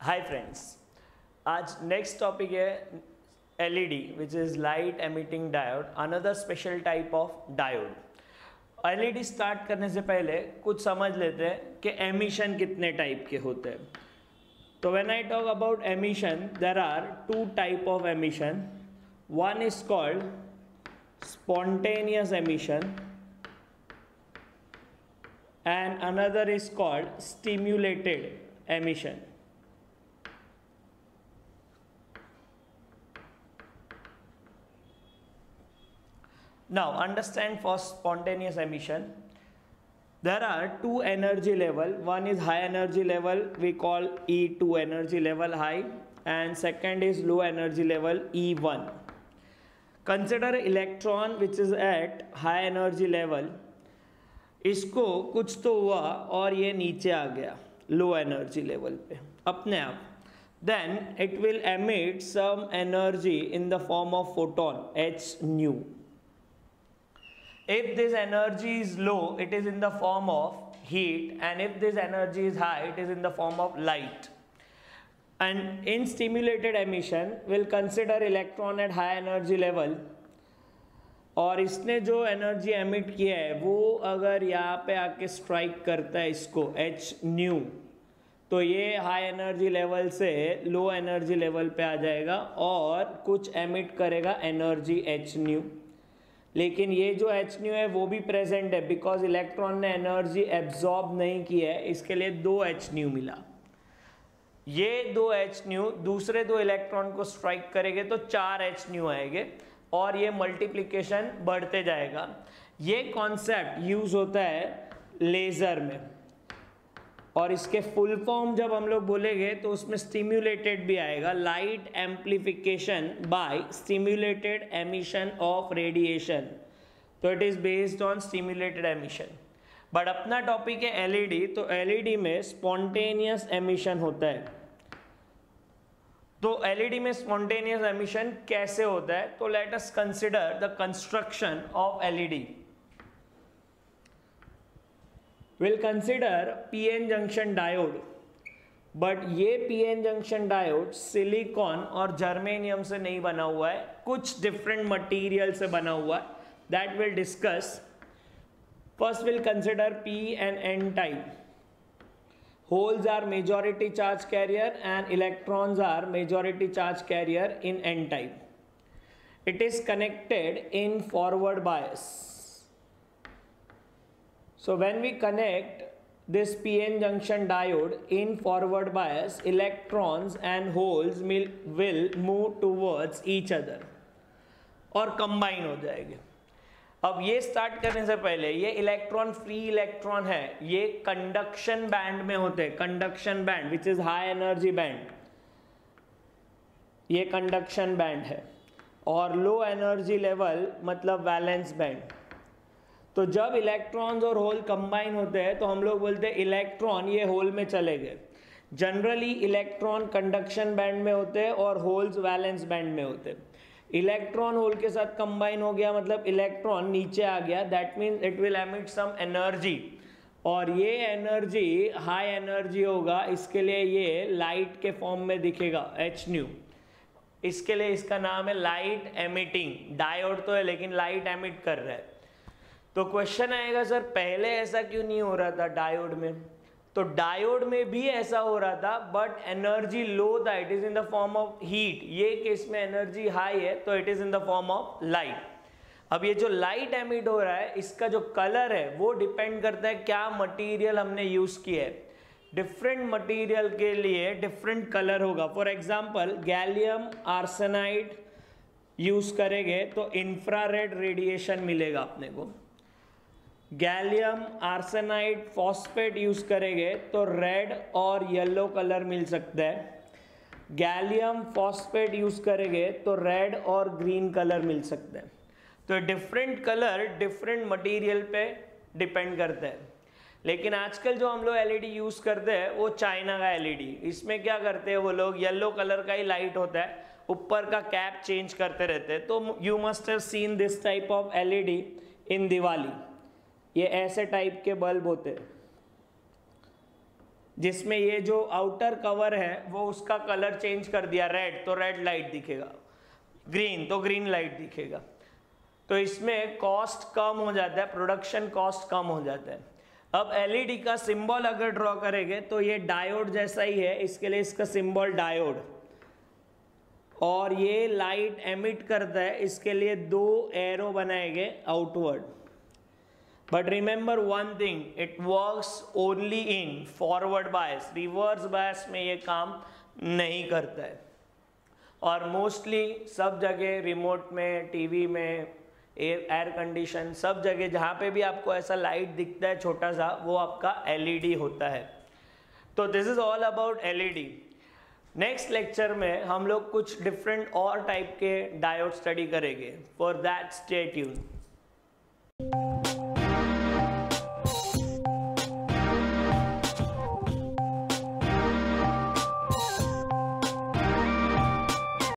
हाय friends आज next topic है LED which is light emitting diode another special type of diode LED start करने से पहले कुछ समझ लेते हैं कि एमिशन कितने टाइप के होते हैं। तो when I talk about emission there are two type of emission one is called spontaneous emission and another is called stimulated emission. Now understand for spontaneous emission. There are two energy level. One is high energy level we call E2 energy level high and second is low energy level E1 consider electron which is at high energy level इसको कुछ तो हुआ और ये नीचे आ गया लो energy level पे अपने आप then it will emit some energy in the form of photon H nu If this energy is low it is in the form of heat and if this energy is high it is in the form of light and in stimulated emission will consider electron at high energy level और इसने जो energy emit किया है वो अगर यहाँ पे आके स्ट्राइक करता है इसको एच न्यू तो ये हाई एनर्जी लेवल से लो एनर्जी लेवल पे आ जाएगा और कुछ एमिट करेगा एनर्जी एच न्यू लेकिन ये जो एच न्यू है, वो भी प्रेजेंट है बिकॉज़ इलेक्ट्रॉन ने एनर्जी एब्जॉर्ब नहीं की है, इसके लिए दो एच न्यू मिला। ये दो एच न्यू दूसरे दो इलेक्ट्रॉन को स्ट्राइक करेंगे तो चार एच न्यू आएँगे, और ये मल्टीप्लिकेशन बढ़ते जाएगा। ये कॉन्सेप्ट यूज़ होता है लेज़र में। और इसके फुल फॉर्म जब हम लोग बोलेंगे तो उसमें स्टिम्युलेटेड भी आएगा। Light amplification by stimulated emission of radiation तो it is based on stimulated emission but अपना टॉपिक है एलईडी तो एलईडी में स्पॉन्टेनियस एमिशन होता है। तो एलईडी में स्पॉन्टेनियस एमिशन कैसे होता है? तो let us consider the construction of LED will consider PN junction diode but ये पीएन जंक्शन डायोड सिलिकॉन और जर्मेनियम से नहीं बना हुआ है कुछ डिफरेंट मटेरियल से बना हुआ है that will discuss First we'll consider P and N type. Holes are majority charge carrier and electrons are majority charge carrier in N type. It is connected in forward bias. So when we connect this PN junction diode in forward bias, electrons and holes will, will move towards each other और combine हो जाएँगे अब ये start करने से पहले ये electron free electron है ये कंडक्शन बैंड में होते हैं conduction band which is high energy band ये कंडक्शन बैंड है और लो एनर्जी लेवल मतलब वैलेंस बैंड तो जब इलेक्ट्रॉन्स और होल कंबाइन होते हैं तो हम लोग बोलते हैं इलेक्ट्रॉन ये होल में चले गए. जनरली इलेक्ट्रॉन कंडक्शन बैंड में होते हैं और होल्स वैलेंस बैंड में होते हैं। इलेक्ट्रॉन होल के साथ कंबाइन हो गया मतलब इलेक्ट्रॉन नीचे आ गया। That means it will emit some energy और ये एनर्जी हाई एनर्जी होगा, इसके लिए ये लाइट के फॉर्म में दिखेगा एच न्यू इसके लिए इसका नाम है लाइट एमिटिंग डायोड तो है, लेकिन लाइट एमिट कर रहा है। तो क्वेश्चन आएगा, सर, पहले ऐसा क्यों नहीं हो रहा था डायोड में? तो डायोड में भी ऐसा हो रहा था बट एनर्जी लो था. It is in the form of heat ये केस में एनर्जी हाई है तो it is in the form of light अब ये जो लाइट एमिट हो रहा है, इसका जो कलर है, वो डिपेंड करता है क्या मटेरियल हमने यूज़ किया है. डिफरेंट मटेरियल के लिए डिफरेंट कलर होगा. For example gallium arsenide use करेंगे तो इंफ्रारेड रेडिएशन मिलेगा अपने को. गैलियम आर्सेनाइड फॉस्फेट यूज़ करेंगे तो रेड और येलो कलर मिल सकता है। गैलियम फॉस्फेट यूज़ करेंगे तो रेड और ग्रीन कलर मिल सकता है। तो डिफरेंट कलर डिफरेंट मटेरियल पे डिपेंड करते हैं। लेकिन आजकल जो हम लोग एलईडी यूज़ करते हैं, वो चाइना का एलईडी इसमें क्या करते हैं वो लोग? येलो कलर का ही लाइट होता है। ऊपर का कैप चेंज करते रहते हैं। तो you must have seen this type of LED in Diwali ये ऐसे टाइप के बल्ब होते हैं। जिसमें ये जो आउटर कवर है, वो उसका कलर चेंज कर दिया रेड तो रेड लाइट दिखेगा। ग्रीन तो ग्रीन लाइट दिखेगा। तो इसमें कॉस्ट कम हो जाता है प्रोडक्शन कॉस्ट कम हो जाता है। अब एलईडी का सिंबल अगर ड्रॉ करेंगे तो ये डायोड जैसा ही है, इसके लिए इसका सिंबल डायोड और ये लाइट एमिट करता है, इसके लिए दो एरो बनाएँगे outward but remember one thing it works only in forward bias reverse bias में ये काम नहीं करता है। और मोस्टली सब जगह रिमोट में टीवी में एयर एयर कंडीशन सब जगह जहाँ पे भी आपको ऐसा लाइट दिखता है छोटा सा, वो आपका एलईडी होता है। तो this is all about LED next lecture में हम लोग कुछ डिफरेंट और टाइप के डायोड स्टडी करेंगे। For that stay tuned